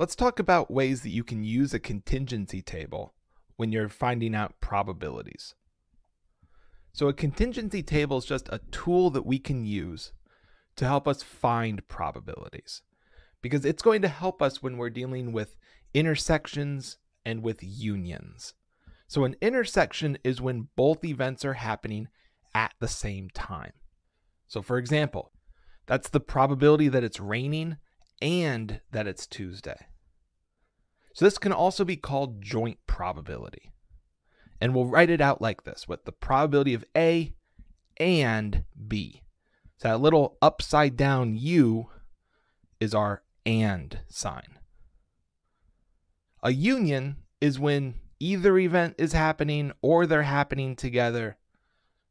Let's talk about ways that you can use a contingency table when you're finding out probabilities. So, a contingency table is just a tool that we can use to help us find probabilities because it's going to help us when we're dealing with intersections and with unions. So, an intersection is when both events are happening at the same time. So, for example, that's the probability that it's raining and that it's Tuesday. So this can also be called joint probability. And we'll write it out like this with the probability of A and B. So that little upside down U is our AND sign. A union is when either event is happening or they're happening together.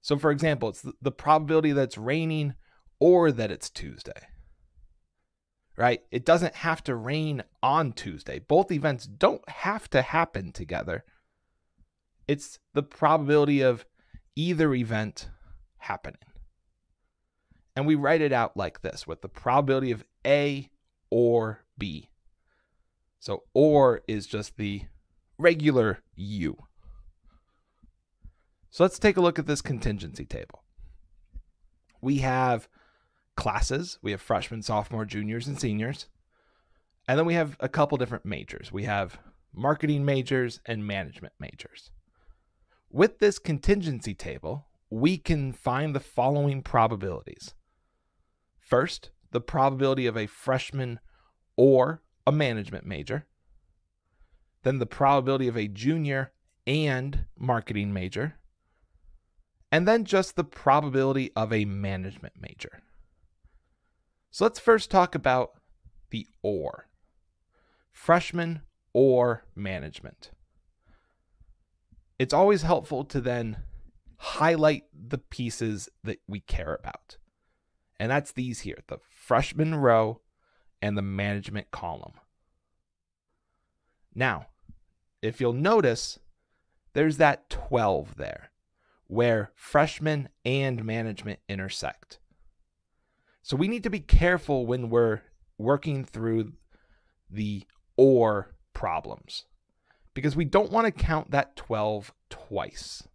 So, for example, it's the probability that it's raining or that it's Tuesday right? It doesn't have to rain on Tuesday. Both events don't have to happen together. It's the probability of either event happening. And we write it out like this with the probability of A or B. So, or is just the regular U. So let's take a look at this contingency table. We have classes. We have freshmen, sophomore, juniors, and seniors. And then we have a couple different majors. We have marketing majors and management majors. With this contingency table, we can find the following probabilities. First, the probability of a freshman or a management major. Then the probability of a junior and marketing major. And then just the probability of a management major. So let's first talk about the or freshman or management. It's always helpful to then highlight the pieces that we care about. And that's these here the freshman row and the management column. Now, if you'll notice, there's that 12 there where freshman and management intersect. So we need to be careful when we're working through the or problems because we don't want to count that 12 twice.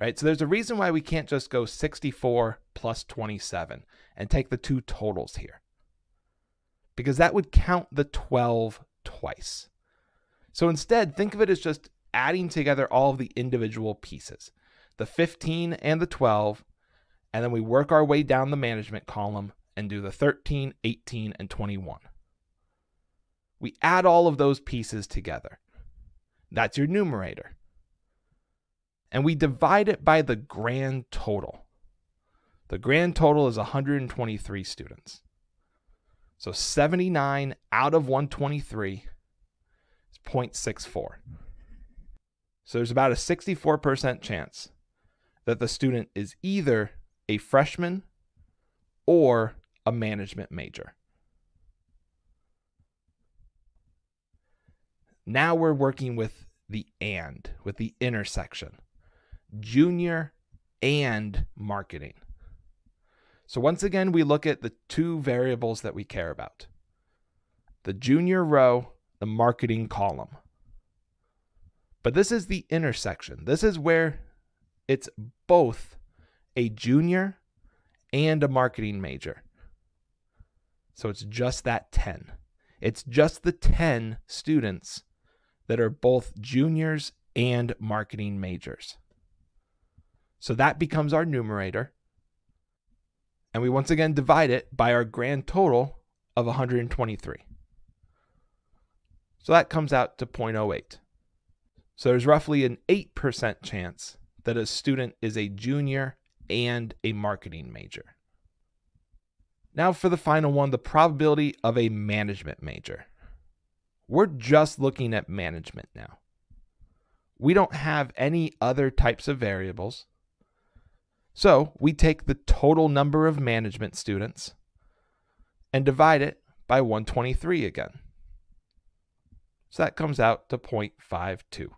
Right? So there's a reason why we can't just go 64 plus 27 and take the two totals here. Because that would count the 12 twice. So instead, think of it as just adding together all of the individual pieces. The 15 and the 12 and then we work our way down the management column and do the 13, 18, and 21. We add all of those pieces together. That's your numerator. And we divide it by the grand total. The grand total is 123 students. So 79 out of 123 is 0.64. So there's about a 64% chance that the student is either a freshman or a management major. Now we're working with the and, with the intersection. Junior and marketing. So once again, we look at the two variables that we care about the junior row, the marketing column. But this is the intersection. This is where it's both a junior and a marketing major. So it's just that 10. It's just the 10 students that are both juniors and marketing majors. So that becomes our numerator. And we once again divide it by our grand total of 123. So that comes out to 0.08. So there's roughly an 8% chance that a student is a junior and a marketing major. Now, for the final one, the probability of a management major. We're just looking at management now. We don't have any other types of variables. So we take the total number of management students and divide it by 123 again. So that comes out to 0.52.